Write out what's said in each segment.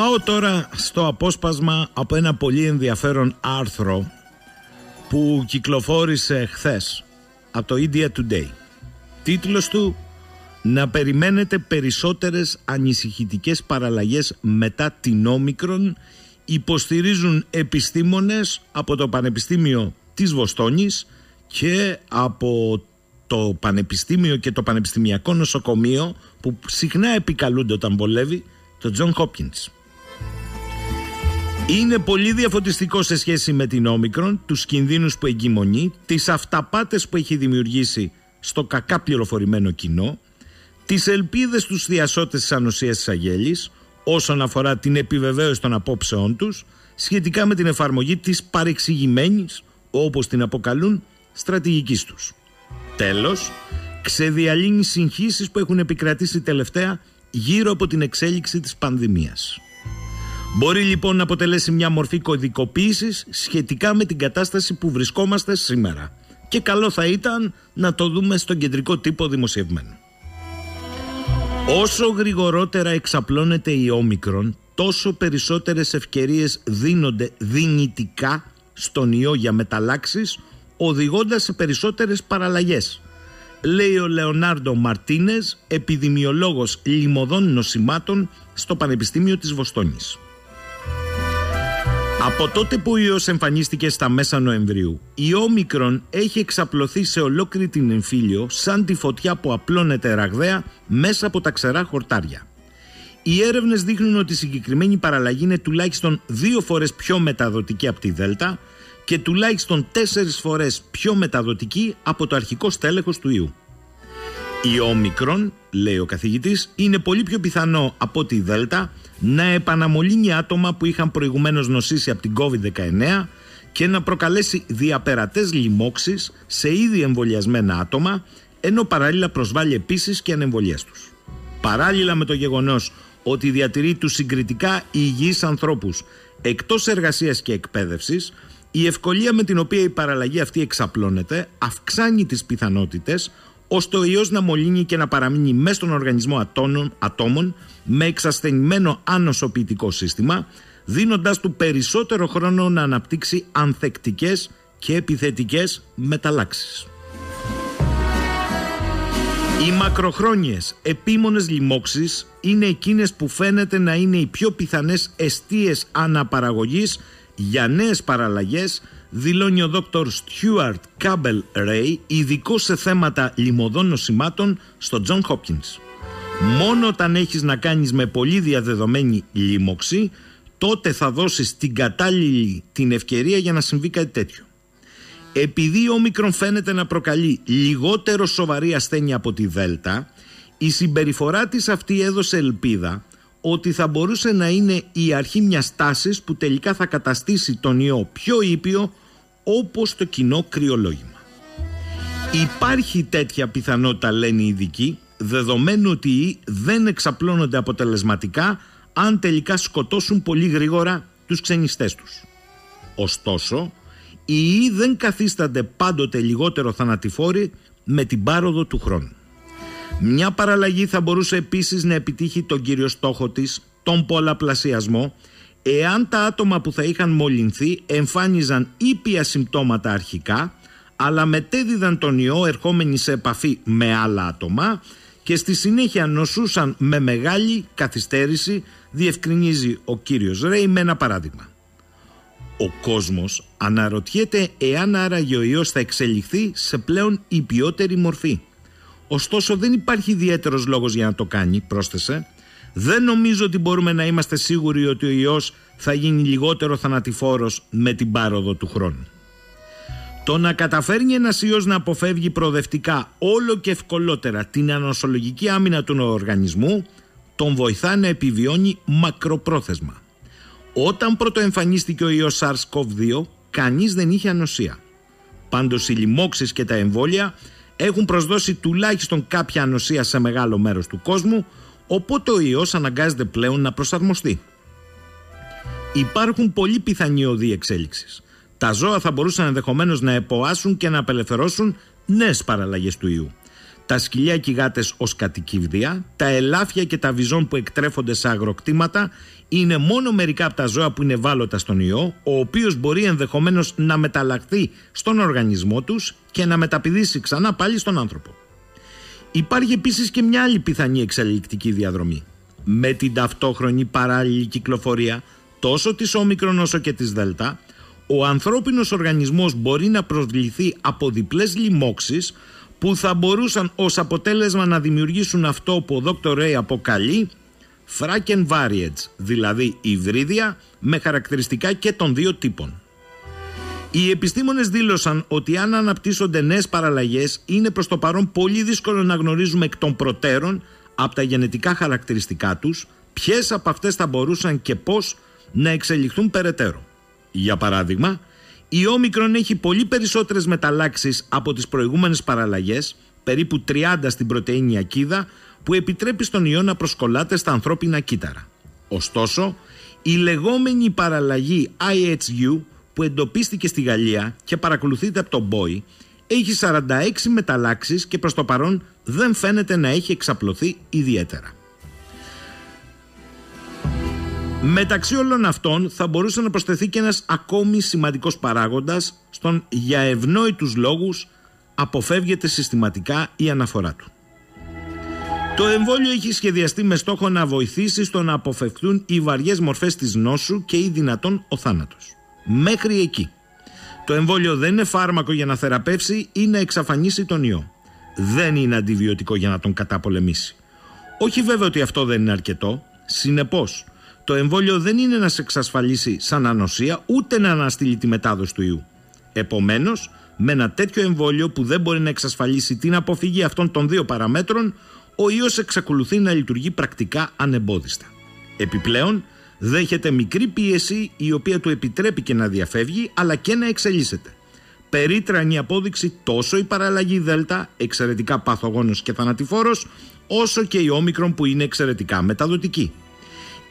Πάω τώρα στο απόσπασμα από ένα πολύ ενδιαφέρον άρθρο που κυκλοφόρησε χθες από το India Today. Τίτλος του «Να περιμένετε περισσότερες ανησυχητικές παραλλαγές μετά την όμικρον» υποστηρίζουν επιστήμονες από το Πανεπιστήμιο της Βοστόνης και από το Πανεπιστήμιο και το Πανεπιστημιακό Νοσοκομείο που συχνά επικαλούνται όταν βολεύει το John Hopkins. Είναι πολύ διαφωτιστικό σε σχέση με την όμικρον, τους κινδύνους που εγκυμονεί, τις αυταπάτες που έχει δημιουργήσει στο κακά πληροφορημένο κοινό, τις ελπίδες τους διασώτες της ανοσίας της αγέλης, όσον αφορά την επιβεβαίωση των απόψεών τους, σχετικά με την εφαρμογή της παρεξηγημένης, όπως την αποκαλούν, στρατηγικής τους. Τέλος, ξεδιαλύνει συγχύσεις που έχουν επικρατήσει τελευταία γύρω από την εξέλιξη της πανδημίας. Μπορεί λοιπόν να αποτελέσει μια μορφή κωδικοποίησης σχετικά με την κατάσταση που βρισκόμαστε σήμερα και καλό θα ήταν να το δούμε στον κεντρικό τύπο δημοσιευμένο. Όσο γρηγορότερα εξαπλώνεται η όμικρον, τόσο περισσότερες ευκαιρίες δίνονται δυνητικά στον ιό για μεταλλάξεις, οδηγώντας σε περισσότερες παραλλαγές. Λέει ο Λεωνάρντο Μαρτίνες, επιδημιολόγος λιμωδών νοσημάτων στο Πανεπιστήμιο της Βοστόνης. Από τότε που ο ιός εμφανίστηκε στα μέσα Νοεμβρίου, η όμικρον έχει εξαπλωθεί σε ολόκληρη την εμφύλιο σαν τη φωτιά που απλώνεται ραγδαία μέσα από τα ξερά χορτάρια. Οι έρευνες δείχνουν ότι η συγκεκριμένη παραλλαγή είναι τουλάχιστον δύο φορές πιο μεταδοτική από τη Δέλτα και τουλάχιστον τέσσερις φορές πιο μεταδοτική από το αρχικό στέλεχος του ιού. Η όμικρον, λέει ο καθηγητής, είναι πολύ πιο πιθανό από τη Δέλτα να επαναμολύνει άτομα που είχαν προηγουμένως νοσήσει από την COVID-19 και να προκαλέσει διαπερατές λοιμώξεις σε ήδη εμβολιασμένα άτομα, ενώ παράλληλα προσβάλλει επίσης και ανεμβολίες τους. Παράλληλα με το γεγονός ότι διατηρεί τους συγκριτικά υγιείς ανθρώπους εκτός εργασίας και εκπαίδευσης, η ευκολία με την οποία η παραλλαγή αυτή εξαπλώνεται αυξάνει τις πιθανότητες ώστε ο ιός να μολύνει και να παραμείνει μέσα στον οργανισμό ατόμων, ατόμων με εξασθενημένο ανοσοποιητικό σύστημα, δίνοντάς του περισσότερο χρόνο να αναπτύξει ανθεκτικές και επιθετικές μεταλλάξεις. Οι μακροχρόνιες επίμονες λοιμώξεις είναι εκείνες που φαίνεται να είναι οι πιο πιθανές εστίες αναπαραγωγής για νέες παραλλαγές δηλώνει ο δόκτωρ Στιούαρτ Κάμπελ Ρέι, ειδικό σε θέματα λιμωδών νοσημάτων στο John Hopkins. Μόνο όταν έχεις να κάνεις με πολύ διαδεδομένη λίμωξη, τότε θα δώσεις την κατάλληλη την ευκαιρία για να συμβεί κάτι τέτοιο. Επειδή ο όμικρον φαίνεται να προκαλεί λιγότερο σοβαρή ασθένεια από τη Δέλτα, η συμπεριφορά της αυτή έδωσε ελπίδα ότι θα μπορούσε να είναι η αρχή μιας τάσης που τελικά θα καταστήσει τον ιό πιο ήπιο όπως το κοινό κρυολόγημα. Υπάρχει τέτοια πιθανότητα λένε οι ειδικοί δεδομένου ότι οι δεν εξαπλώνονται αποτελεσματικά αν τελικά σκοτώσουν πολύ γρήγορα τους ξενιστές τους. Ωστόσο, οι ιοί δεν καθίστανται πάντοτε λιγότερο θανατηφόροι με την πάροδο του χρόνου. Μια παραλλαγή θα μπορούσε επίσης να επιτύχει τον κύριο στόχο της, τον πολλαπλασιασμό, εάν τα άτομα που θα είχαν μολυνθεί εμφάνιζαν ήπια συμπτώματα αρχικά, αλλά μετέδιδαν τον ιό ερχόμενοι σε επαφή με άλλα άτομα και στη συνέχεια νοσούσαν με μεγάλη καθυστέρηση, διευκρινίζει ο κύριος Ρέι με ένα παράδειγμα. Ο κόσμος αναρωτιέται εάν άραγε ο ιός θα εξελιχθεί σε πλέον υπιότερη μορφή. Ωστόσο δεν υπάρχει ιδιαίτερος λόγος για να το κάνει, πρόσθεσε. Δεν νομίζω ότι μπορούμε να είμαστε σίγουροι ότι ο ιός θα γίνει λιγότερο θανατηφόρος με την πάροδο του χρόνου. Το να καταφέρνει ένας ιός να αποφεύγει προοδευτικά όλο και ευκολότερα την ανοσολογική άμυνα του οργανισμού τον βοηθά να επιβιώνει μακροπρόθεσμα. Όταν πρωτοεμφανίστηκε ο ιός SARS-CoV-2 κανείς δεν είχε ανοσία. Πάντως οι λοιμώξεις και τα εμβόλια έχουν προσδώσει τουλάχιστον κάποια ανοσία σε μεγάλο μέρος του κόσμου οπότε ο ιός αναγκάζεται πλέον να προσαρμοστεί. Υπάρχουν πολύ πιθανοί οδοί εξέλιξης. Τα ζώα θα μπορούσαν ενδεχομένως να εποάσουν και να απελευθερώσουν νέες παραλλαγές του ιού. Τα σκυλιά και οι γάτες ως κατοικίδια, τα ελάφια και τα βυζόν που εκτρέφονται σε αγροκτήματα είναι μόνο μερικά από τα ζώα που είναι ευάλωτα στον ιό, ο οποίος μπορεί ενδεχομένως να μεταλλαχθεί στον οργανισμό τους και να μεταπηδήσει ξανά πάλι στον άνθρωπο. Υπάρχει επίσης και μια άλλη πιθανή εξελικτική διαδρομή. Με την ταυτόχρονη παράλληλη κυκλοφορία τόσο της όμικρον όσο και της δέλτα, ο ανθρώπινος οργανισμός μπορεί να προσβληθεί από διπλές λοιμώξεις που θα μπορούσαν ως αποτέλεσμα να δημιουργήσουν αυτό που ο Dr. Ray αποκαλεί Fracken Variants, δηλαδή υβρίδια με χαρακτηριστικά και των δύο τύπων. Οι επιστήμονες δήλωσαν ότι αν αναπτύσσονται νέες παραλλαγές είναι προς το παρόν πολύ δύσκολο να γνωρίζουμε εκ των προτέρων από τα γενετικά χαρακτηριστικά τους ποιες από αυτές θα μπορούσαν και πώς να εξελιχθούν περαιτέρω. Για παράδειγμα, η όμικρον έχει πολύ περισσότερες μεταλλάξεις από τις προηγούμενες παραλλαγές, περίπου 30 στην πρωτεΐνη ακίδα, που επιτρέπει στον ιό να προσκολάται στα ανθρώπινα κύτταρα. Ωστόσο, η λεγόμενη παραλλαγή IHU που εντοπίστηκε στη Γαλλία και παρακολουθείται από τον Boy έχει 46 μεταλλάξεις και προς το παρόν δεν φαίνεται να έχει εξαπλωθεί ιδιαίτερα. Μεταξύ όλων αυτών θα μπορούσε να προσθεθεί και ένας ακόμη σημαντικός παράγοντας στον για ευνόητους λόγους αποφεύγεται συστηματικά η αναφορά του. Το εμβόλιο έχει σχεδιαστεί με στόχο να βοηθήσει στο να αποφευχθούν οι βαριές μορφές της νόσου και ή δυνατόν ο θάνατος. Μέχρι εκεί. Το εμβόλιο δεν είναι φάρμακο για να θεραπεύσει ή να εξαφανίσει τον ιό. Δεν είναι αντιβιωτικό για να τον καταπολεμήσει. Όχι βέβαια ότι αυτό δεν είναι αρκετό. Συνεπώς, το εμβόλιο δεν είναι να σε εξασφαλίσει σαν ανοσία ούτε να αναστείλει τη μετάδοση του ιού. Επομένως, με ένα τέτοιο εμβόλιο που δεν μπορεί να εξασφαλίσει την αποφυγή αυτών των δύο παραμέτρων, ο ιός εξακολουθεί να λειτουργεί πρακτικά ανεμπόδιστα. Επιπλέον, δέχεται μικρή πίεση η οποία του επιτρέπει και να διαφεύγει αλλά και να εξελίσσεται. Περίτρανη απόδειξη τόσο η παραλλαγή Δέλτα, εξαιρετικά παθογόνος και θανατηφόρος, όσο και η όμικρον που είναι εξαιρετικά μεταδοτική.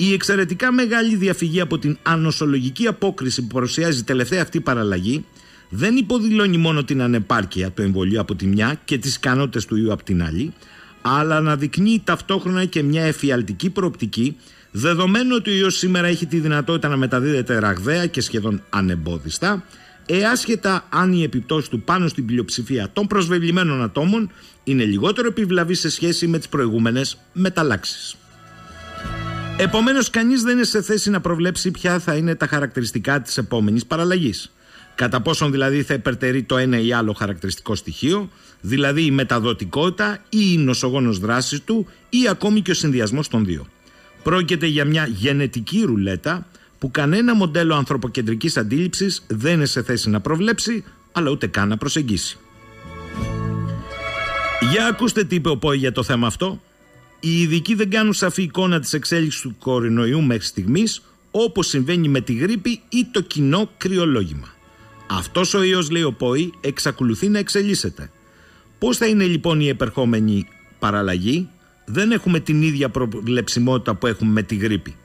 Η εξαιρετικά μεγάλη διαφυγή από την ανοσολογική απόκριση που παρουσιάζει η τελευταία αυτή παραλλαγή δεν υποδηλώνει μόνο την ανεπάρκεια του εμβολίου από τη μια και τις ικανότητες του ιού από την άλλη, αλλά αναδεικνύει ταυτόχρονα και μια εφιαλτική προοπτική δεδομένου ότι ο ιός σήμερα έχει τη δυνατότητα να μεταδίδεται ραγδαία και σχεδόν ανεμπόδιστα, εάσχετα αν η επιπτώση του πάνω στην πλειοψηφία των προσβεβλημένων ατόμων είναι λιγότερο επιβλαβή σε σχέση με τις προηγούμενες μεταλλάξεις. Επομένως κανείς δεν είναι σε θέση να προβλέψει ποια θα είναι τα χαρακτηριστικά της επόμενης παραλλαγής. Κατά πόσον δηλαδή θα υπερτερεί το ένα ή άλλο χαρακτηριστικό στοιχείο, δηλαδή η μεταδοτικότητα ή η νοσογόνος δράσης του ή ακόμη και ο συνδυασμός των δύο. Πρόκειται για μια γενετική ρουλέτα που κανένα μοντέλο ανθρωποκεντρικής αντίληψης δεν είναι σε θέση να προβλέψει, αλλά ούτε καν να προσεγγίσει. Για ακούστε τι είπε ο Πόη για το θέμα αυτό. Οι ειδικοί δεν κάνουν σαφή εικόνα της εξέλιξης του κορονοϊού μέχρι στιγμής, όπως συμβαίνει με τη γρήπη ή το κοινό κρυολόγημα. Αυτός ο ιός, λέει ο Πόη, εξακολουθεί να εξελίσσεται. Πώς θα είναι λοιπόν η επερχόμενη παραλλαγή, δεν έχουμε την ίδια προβλεψιμότητα που έχουμε με τη γρήπη.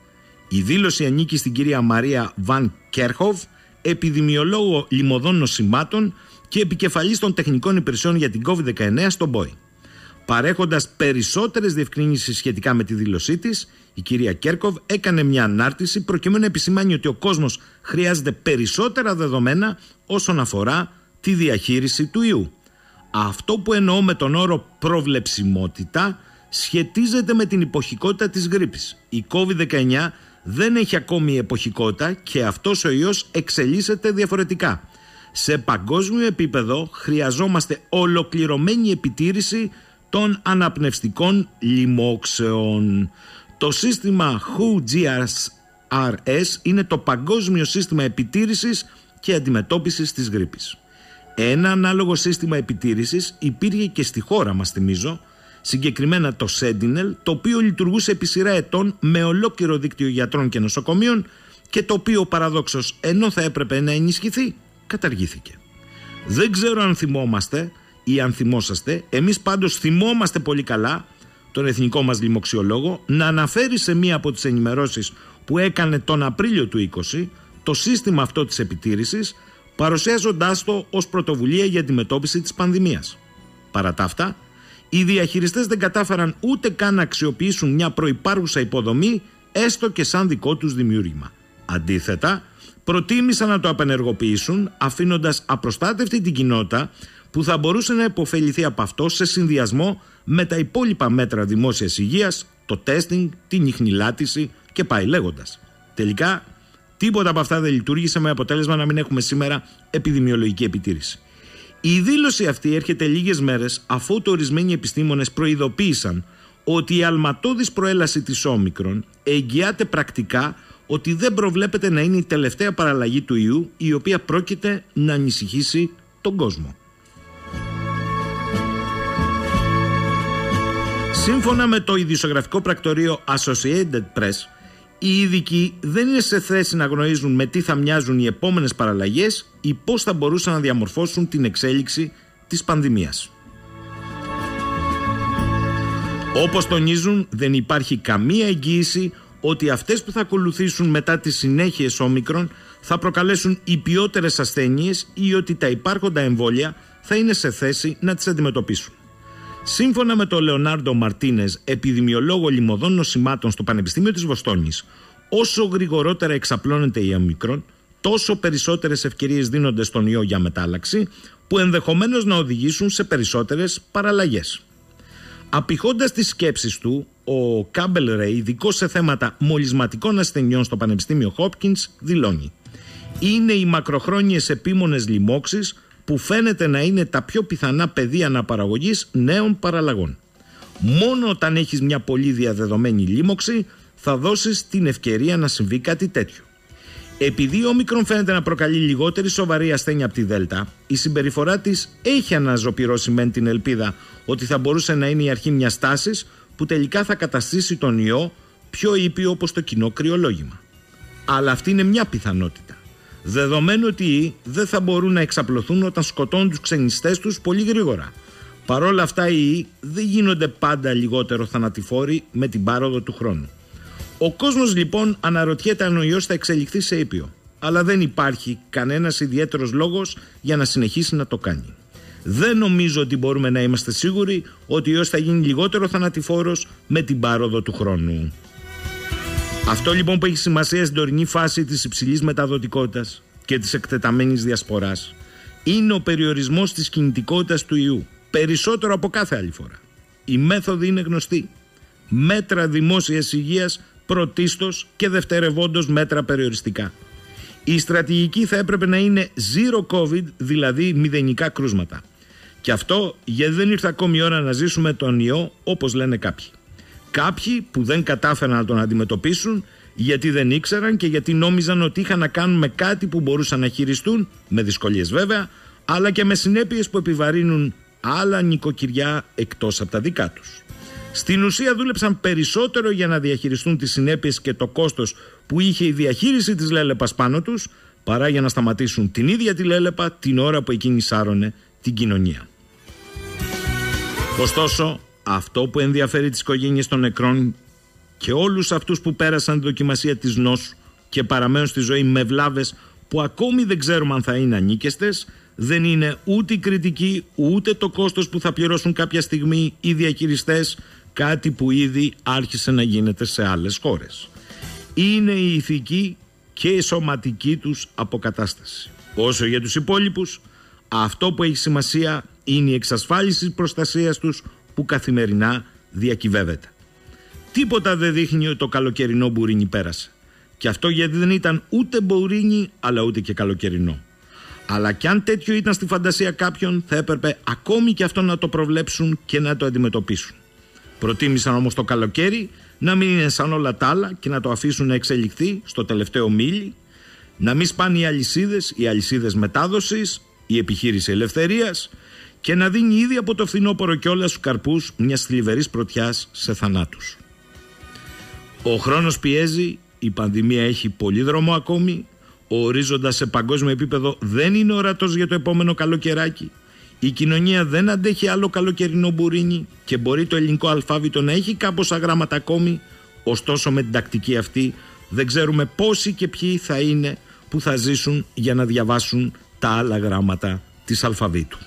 Η δήλωση ανήκει στην κυρία Μαρία Βαν Κέρχοβ, επιδημιολόγο λιμωδών νοσημάτων και επικεφαλής των τεχνικών υπηρεσιών για την COVID-19 στον ΠΟΗ. Παρέχοντας περισσότερες διευκρινήσεις σχετικά με τη δήλωσή της, η κυρία Κέρκοβ έκανε μια ανάρτηση προκειμένου να επισημάνει ότι ο κόσμος χρειάζεται περισσότερα δεδομένα όσον αφορά τη διαχείριση του ιού. Αυτό που εννοώ με τον όρο προβλεψιμότητα σχετίζεται με την εποχικότητα της γρήπης. Η COVID-19 δεν έχει ακόμη εποχικότητα και αυτός ο ιός εξελίσσεται διαφορετικά. Σε παγκόσμιο επίπεδο χρειαζόμαστε ολοκληρωμένη επιτήρηση των αναπνευστικών λοιμόξεων. Το σύστημα WHO-GRS είναι το παγκόσμιο σύστημα επιτήρησης και αντιμετώπισης της γρήπης. Ένα ανάλογο σύστημα επιτήρησης υπήρχε και στη χώρα μας θυμίζω, συγκεκριμένα το Sentinel, το οποίο λειτουργούσε επί σειρά ετών με ολόκληρο δίκτυο γιατρών και νοσοκομείων και το οποίο παραδόξως ενώ θα έπρεπε να ενισχυθεί, καταργήθηκε. Δεν ξέρω αν θυμόμαστε ή αν θυμόσαστε, εμείς πάντως θυμόμαστε πολύ καλά τον εθνικό μας λοιμοξιολόγο να αναφέρει σε μία από τις ενημερώσεις που έκανε τον Απρίλιο του 20 το σύστημα αυτό της επιτήρησης παρουσιάζοντάς το ως πρωτοβουλία για αντιμετώπιση της πανδημίας. Παρά τα αυτά, οι διαχειριστές δεν κατάφεραν ούτε καν να αξιοποιήσουν μια προϋπάρχουσα υποδομή έστω και σαν δικό τους δημιούργημα. Αντίθετα, προτίμησαν να το απενεργοποιήσουν αφήνοντας απροστάτευτη την κοινότητα που θα μπορούσε να υποφεληθεί από αυτό σε συνδυασμό με τα υπόλοιπα μέτρα δημόσιας υγείας, το τέστινγκ, την ιχνηλάτηση και πάει λέγοντας. Τελικά, τίποτα από αυτά δεν λειτουργήσε με αποτέλεσμα να μην έχουμε σήμερα επιδημιολογική επιτήρηση. Η δήλωση αυτή έρχεται λίγες μέρες αφού το ορισμένοι επιστήμονες προειδοποίησαν ότι η αλματώδης προέλαση της όμικρον εγγυάται πρακτικά ότι δεν προβλέπεται να είναι η τελευταία παραλλαγή του ιού η οποία πρόκειται να ανησυχήσει τον κόσμο. Σύμφωνα με το ειδησογραφικό πρακτορείο Associated Press, οι ειδικοί δεν είναι σε θέση να γνωρίζουν με τι θα μοιάζουν οι επόμενες παραλλαγές ή πώς θα μπορούσαν να διαμορφώσουν την εξέλιξη της πανδημίας. Όπως τονίζουν, δεν υπάρχει καμία εγγύηση ότι αυτές που θα ακολουθήσουν μετά τις συνέχειες όμικρον θα προκαλέσουν υπιότερες ασθένειες ή ότι τα υπάρχοντα εμβόλια θα είναι σε θέση να τις αντιμετωπίσουν. Σύμφωνα με τον Λεωνάρντο Μαρτίνες, επιδημιολόγο λιμωδών νοσημάτων στο Πανεπιστήμιο της Βοστόνης, όσο γρηγορότερα εξαπλώνεται η ομικρόν, τόσο περισσότερες ευκαιρίες δίνονται στον ιό για μετάλλαξη, που ενδεχομένως να οδηγήσουν σε περισσότερες παραλλαγές. Απηχώντας τις σκέψεις του, ο Κάμπελ Ρέι, ειδικός σε θέματα μολυσματικών ασθενειών στο Πανεπιστήμιο Hopkins, δηλώνει: Είναι οι μακροχρόνιες επίμονες λοιμώξεις που φαίνεται να είναι τα πιο πιθανά πεδία αναπαραγωγής νέων παραλλαγών. Μόνο όταν έχεις μια πολύ διαδεδομένη λίμωξη θα δώσεις την ευκαιρία να συμβεί κάτι τέτοιο. Επειδή ο όμικρον φαίνεται να προκαλεί λιγότερη σοβαρή ασθένεια από τη Δέλτα, η συμπεριφορά της έχει αναζωπηρώσει μεν την ελπίδα ότι θα μπορούσε να είναι η αρχή μιας τάσης που τελικά θα καταστήσει τον ιό πιο ήπιο όπως το κοινό κρυολόγημα. Αλλά αυτή είναι μια πιθανότητα. Δεδομένου ότι δεν θα μπορούν να εξαπλωθούν όταν σκοτώνουν τους ξενιστές τους πολύ γρήγορα. Παρόλα αυτά οι ιοί δεν γίνονται πάντα λιγότερο θανατηφόροι με την πάροδο του χρόνου. Ο κόσμος λοιπόν αναρωτιέται αν ο ιός θα εξελιχθεί σε ήπιο. Αλλά δεν υπάρχει κανένας ιδιαίτερος λόγος για να συνεχίσει να το κάνει. Δεν νομίζω ότι μπορούμε να είμαστε σίγουροι ότι ο ιός θα γίνει λιγότερο θανατηφόρος με την πάροδο του χρόνου. Αυτό λοιπόν που έχει σημασία στην τωρινή φάση της υψηλής μεταδοτικότητας και της εκτεταμένης διασποράς είναι ο περιορισμός της κινητικότητας του ιού, περισσότερο από κάθε άλλη φορά. Η μέθοδη είναι γνωστή. Μέτρα δημόσιας υγείας πρωτίστως και δευτερευόντως μέτρα περιοριστικά. Η στρατηγική θα έπρεπε να είναι zero covid, δηλαδή μηδενικά κρούσματα. Και αυτό γιατί δεν ήρθε ακόμη η ώρα να ζήσουμε τον ιό όπως λένε κάποιοι. Κάποιοι που δεν κατάφεραν να τον αντιμετωπίσουν γιατί δεν ήξεραν και γιατί νόμιζαν ότι είχαν να κάνουν με κάτι που μπορούσαν να χειριστούν, με δυσκολίες βέβαια, αλλά και με συνέπειες που επιβαρύνουν άλλα νοικοκυριά εκτός από τα δικά τους. Στην ουσία δούλεψαν περισσότερο για να διαχειριστούν τις συνέπειες και το κόστος που είχε η διαχείριση της λέλεπας πάνω τους, παρά για να σταματήσουν την ίδια τη λέλεπα την ώρα που εκείνη σάρωνε την κοινωνία. Ωστόσο, αυτό που ενδιαφέρει τις οικογένειες των νεκρών και όλους αυτούς που πέρασαν τη δοκιμασία της νόσου και παραμένουν στη ζωή με βλάβες που ακόμη δεν ξέρουμε αν θα είναι ανίκεστες, δεν είναι ούτε η κριτική ούτε το κόστος που θα πληρώσουν κάποια στιγμή οι διαχειριστές, κάτι που ήδη άρχισε να γίνεται σε άλλες χώρες. Είναι η ηθική και η σωματική τους αποκατάσταση. Όσο για τους υπόλοιπους, αυτό που έχει σημασία είναι η εξασφάλιση προστασίας τους που καθημερινά διακυβεύεται. Τίποτα δεν δείχνει ότι το καλοκαιρινό μπουρίνι πέρασε. Και αυτό γιατί δεν ήταν ούτε μπουρίνι αλλά ούτε και καλοκαιρινό. Αλλά κι αν τέτοιο ήταν στη φαντασία κάποιων θα έπρεπε ακόμη και αυτό να το προβλέψουν και να το αντιμετωπίσουν. Προτίμησαν όμως το καλοκαίρι να μην είναι σαν όλα τα άλλα και να το αφήσουν να εξελιχθεί στο τελευταίο μίλι, να μην σπάνε οι αλυσίδες, οι αλυσίδες μετάδοσης, η επιχείρηση ελευθερίας και να δίνει ήδη από το φθινόπωρο κιόλας στους καρπούς μιας θλιβερής πρωτιάς σε θανάτους. Ο χρόνος πιέζει, η πανδημία έχει πολύ δρόμο ακόμη, ο ορίζοντας σε παγκόσμιο επίπεδο δεν είναι ορατός για το επόμενο καλοκαιράκι. Η κοινωνία δεν αντέχει άλλο καλοκαιρινό μπουρίνι και μπορεί το ελληνικό αλφάβητο να έχει κάμποσα γράμματα ακόμη, ωστόσο με την τακτική αυτή δεν ξέρουμε πόσοι και ποιοι θα είναι που θα ζήσουν για να διαβάσουν τα άλλα γράμματα της αλφαβήτου.